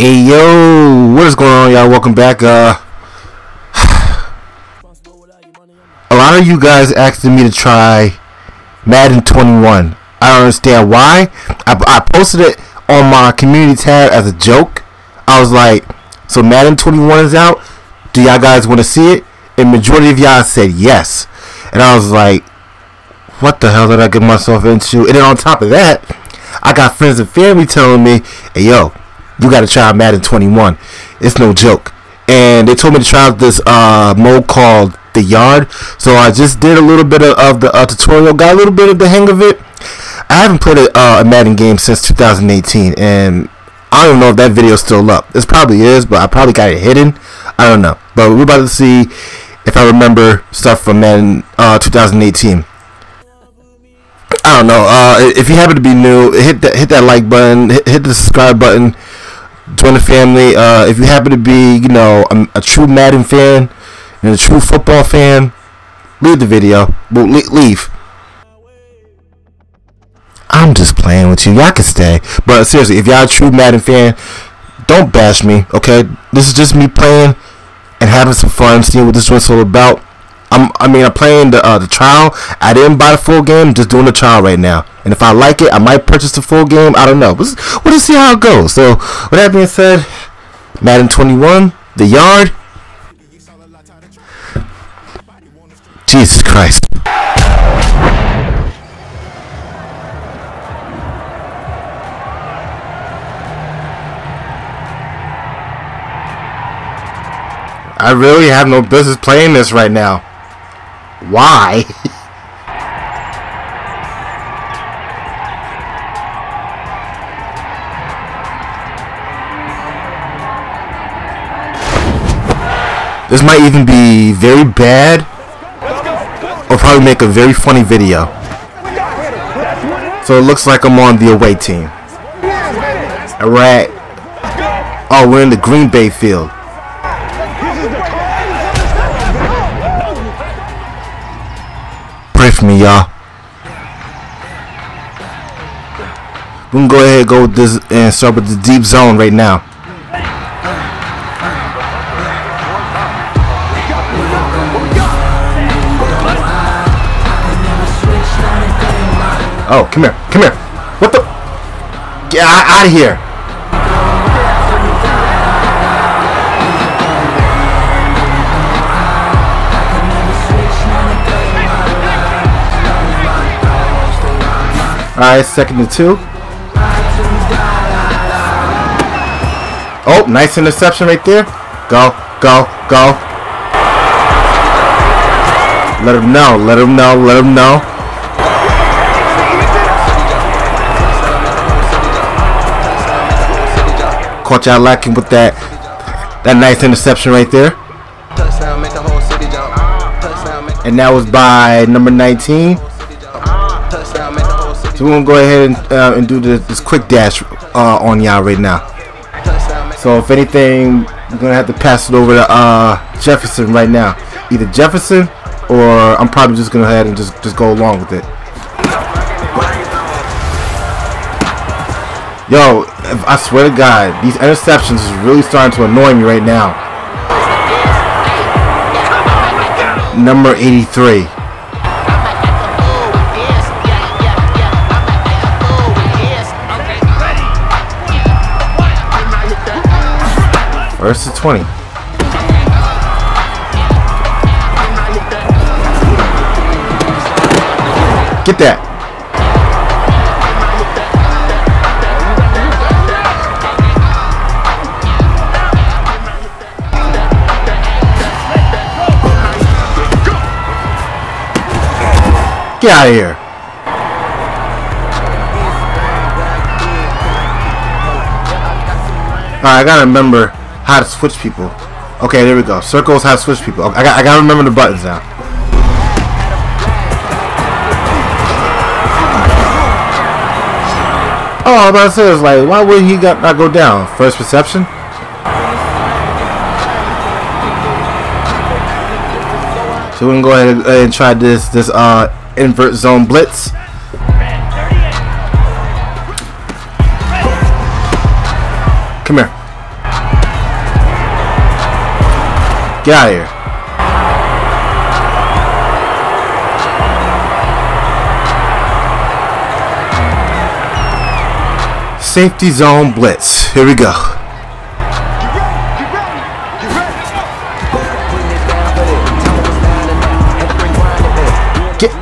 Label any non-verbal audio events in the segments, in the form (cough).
Hey yo, what is going on, y'all? Welcome back. Uh, (sighs) a lot of you guys asking me to try Madden 21. I don't understand why. I, I posted it on my community tab as a joke. I was like, "So Madden 21 is out. Do y'all guys want to see it?" And majority of y'all said yes. And I was like, "What the hell did I get myself into?" And then on top of that, I got friends and family telling me, "Hey yo." You got to try Madden 21. It's no joke. And they told me to try out this uh, mode called The Yard. So I just did a little bit of, the uh, tutorial, got a little bit of the hang of it. I haven't played a, uh, a Madden game since 2018, and I don't know if that video's still up. This probably is, but I probably got it hidden. I don't know. But we're about to see if I remember stuff from Madden uh, 2018. I don't know. Uh, if you happen to be new, hit that hit that like button, hit, hit the subscribe button join the family. Uh, if you happen to be, you know, a, a, true Madden fan and a true football fan, leave the video. Well, leave. I'm just playing with you. Y'all can stay. But seriously, if y'all a true Madden fan, don't bash me, okay? This is just me playing and having some fun, seeing what this joint's all about. I'm, I mean, I'm playing the uh, the trial. I didn't buy the full game. Just doing the trial right now. And if I like it, I might purchase the full game. I don't know. We'll just see how it goes. So, with that being said, Madden 21, The Yard. Jesus Christ. I really have no business playing this right now. Why? (laughs) this might even be very bad or probably make a very funny video. So it looks like I'm on the away team. Alright. Oh, we're in the Green Bay field. Me, y'all. We can go ahead and go with this and start with the deep zone right now. Oh, come here, come here. What the? Get out of here. Alright, second to two. Oh, nice interception right there. Go, go, go. Let him know, let him know, let him know. Caught y'all lacking with that that nice interception right there. And that was by number 19. So we're gonna go ahead and, uh, and do this, this quick dash uh, on y'all right now. So if anything, we're gonna have to pass it over to uh, Jefferson right now. Either Jefferson or I'm probably just gonna go ahead and just just go along with it. Yo, I swear to God, these interceptions is really starting to annoy me right now. Number 83. First to 20. Get that. Get out of here. Alright, I gotta remember how to switch people. Okay, there we go. Circles how to switch people. I got I gotta remember the buttons now. Oh, I was about to say, like, why would he got, not go down? First perception? So we're gonna go ahead and try this this uh invert zone blitz. Come here. Get out of here. Safety zone blitz. Here we go. Get.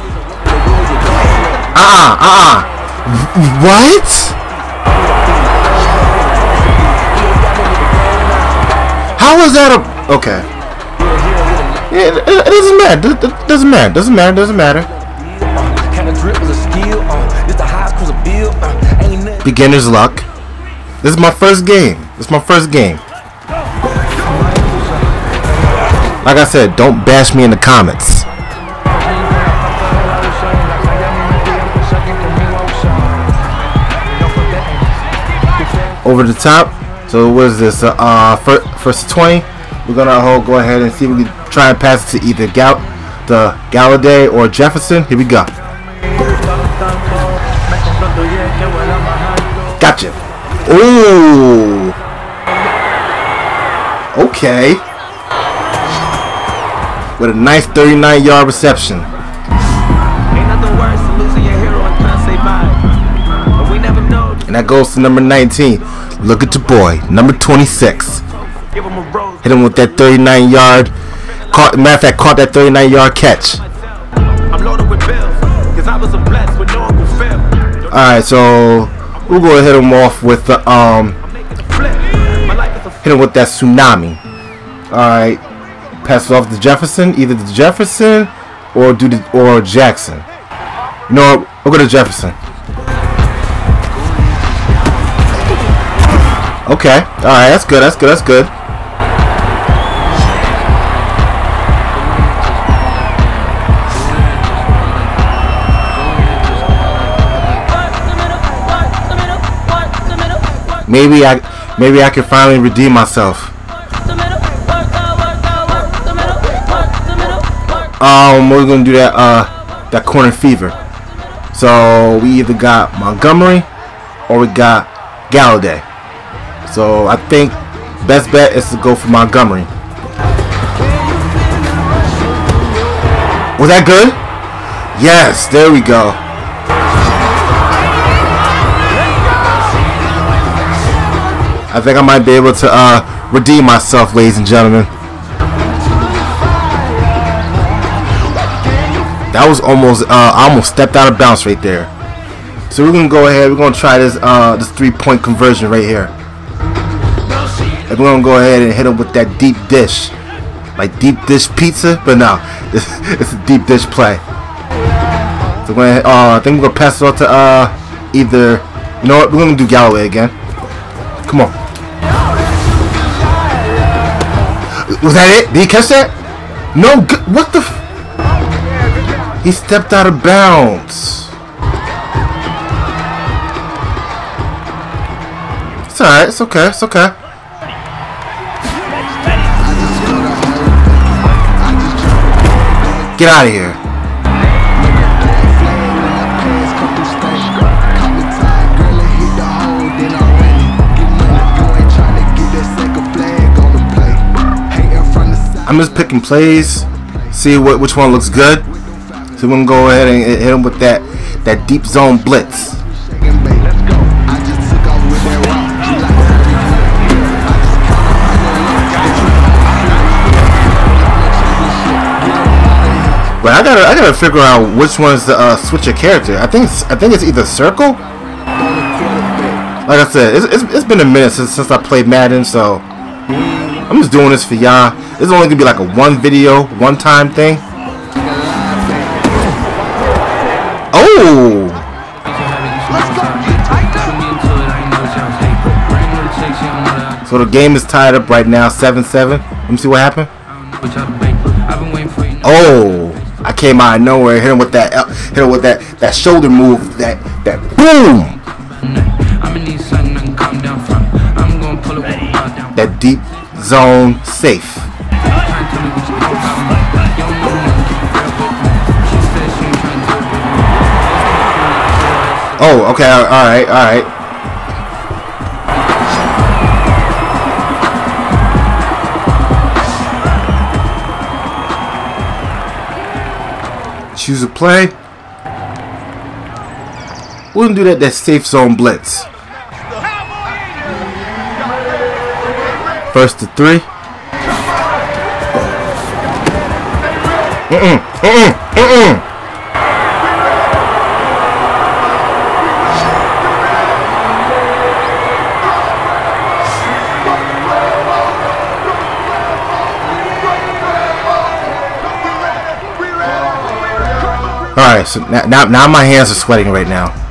Uh uh uh uh. What? How was that a. Okay. Yeah, it, doesn't matter. It, doesn't matter. Doesn't matter. Doesn't matter. Beginner's luck. This is my first game. This is my first game. Like I said, don't bash me in the comments. Over the top. So what is this? Uh first, first 20. We're gonna hold, go ahead and see if we can try and pass it to either Gal, the Golladay or Jefferson. Here we go. Gotcha. Ooh. Okay. With a nice 39 yard reception. And that goes to number 19. Look at your boy, number 26. Give him a rose. Hit him with that 39 yard. Caught, matter of fact, caught that 39 yard catch. I'm loaded with bills. Cause I was a blessed with no Uncle Phil. Alright, so we'll go and hit him off with the um Flip. My life is a hit him with that tsunami. Alright. Pass it off to Jefferson, either to Jefferson or do the or Jackson. You know what? We'll go to Jefferson. Okay. Alright, that's good, that's good, that's good. Maybe I maybe I can finally redeem myself. Um, we're gonna do that uh that corner fever. So we either got Montgomery or we got Golladay. So I think best bet is to go for Montgomery. Was that good? Yes, there we go. I think I might be able to uh, redeem myself, ladies and gentlemen. That was almost, uh, I almost stepped out of bounds right there. So we're gonna go ahead. We're gonna try this, uh, this three-point conversion right here. And we're gonna go ahead and hit him with that deep dish, like deep dish pizza. But no, (laughs) it's, it's a deep dish play. So we're gonna, uh, I think we're gonna pass it on to uh, either. You know what? We're gonna do Galloway again. Come on. Was that it? Did he catch that? No. What the? He stepped out of bounds. It's alright. It's okay. It's okay. Get out of here. I'm just picking plays, see what which one looks good. So we're gonna go ahead and hit him with that that deep zone blitz. But I gotta I gotta figure out which one's the uh, switch a character. I think I think it's either circle. Like I said, it's, it's, it's been a minute since since I played Madden, so I'm just doing this for y'all. This is only gonna be like a one video, one time thing. Oh, so the game is tied up right now, seven seven. Let me see what happened. Oh, I came out of nowhere, hit him with that, uh, hit him with that that shoulder move, that that boom, that deep zone safe. Oh, okay, alright, alright. choose a play. We're gonna do that that safe zone blitz. First to three. Mm-mm, mm-mm, mm-mm. Alright, so now, now, now my hands are sweating right now.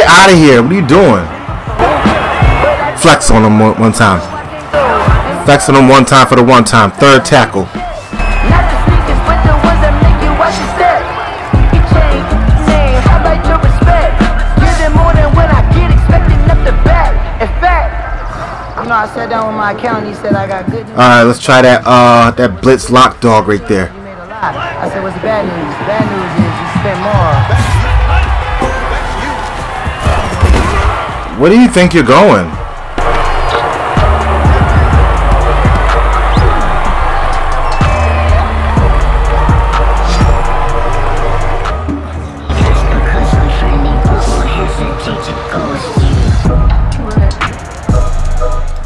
Get out of here. What are you doing? Flex on him one, one time. Flex on him one time for the one time. Third tackle. Not the sneakers, but the ones that make you watch your step. You change name, highlight your respect. Give them more than what I get, expecting up the back. In fact, you know, I sat down with my accountant. He said I got good news. Alright, let's try that uh that blitz lock dog right there. You made a lot. I said, what's the bad news? Bad news Where do you think you're going?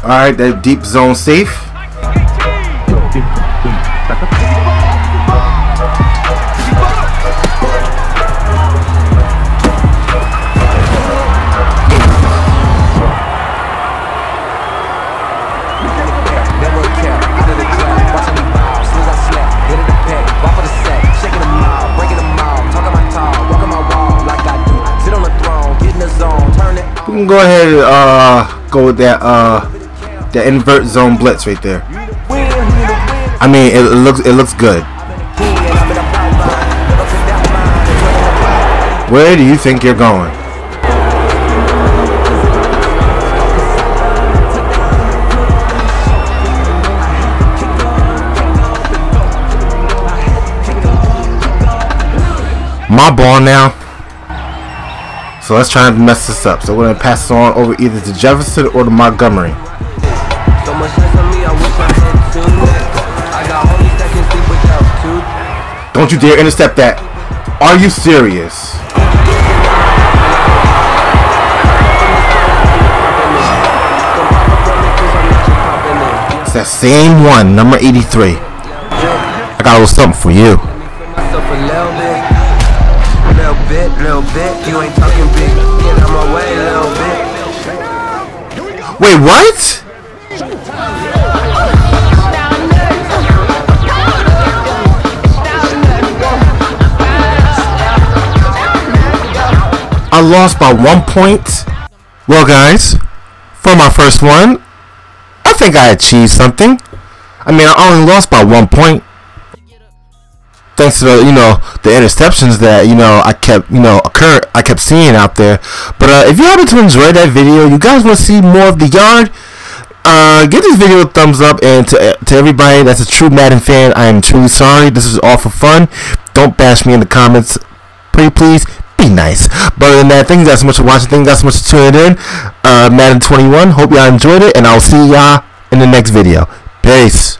Alright, that deep zone safe. Uh go with that uh that invert zone blitz right there. I mean it, looks it looks good. Where do you think you're going? My ball now. So let's try and mess this up. So we're gonna pass this on over either to Jefferson or to Montgomery. Don't you dare intercept that. Are you serious? It's that same one, number 83. I got a little something for you. Little bit. You ain't talking big, get out my way, little bit. Wait, what? I lost by one point. Well, guys, for my first one, I think I achieved something. I mean, I only lost by one point. Thanks to the, you know, the interceptions that, you know, I kept, you know, occur, I kept seeing out there. But uh, if you happen to enjoy that video, you guys want to see more of the yard, uh, give this video a thumbs up. And to, to everybody that's a true Madden fan, I am truly sorry. This is all for fun. Don't bash me in the comments. Pretty please, be nice. But other than that, thank you guys so much for watching. Thank you guys so much for tuning in. Uh, Madden 21. Hope y'all enjoyed it. And I'll see y'all in the next video. Peace.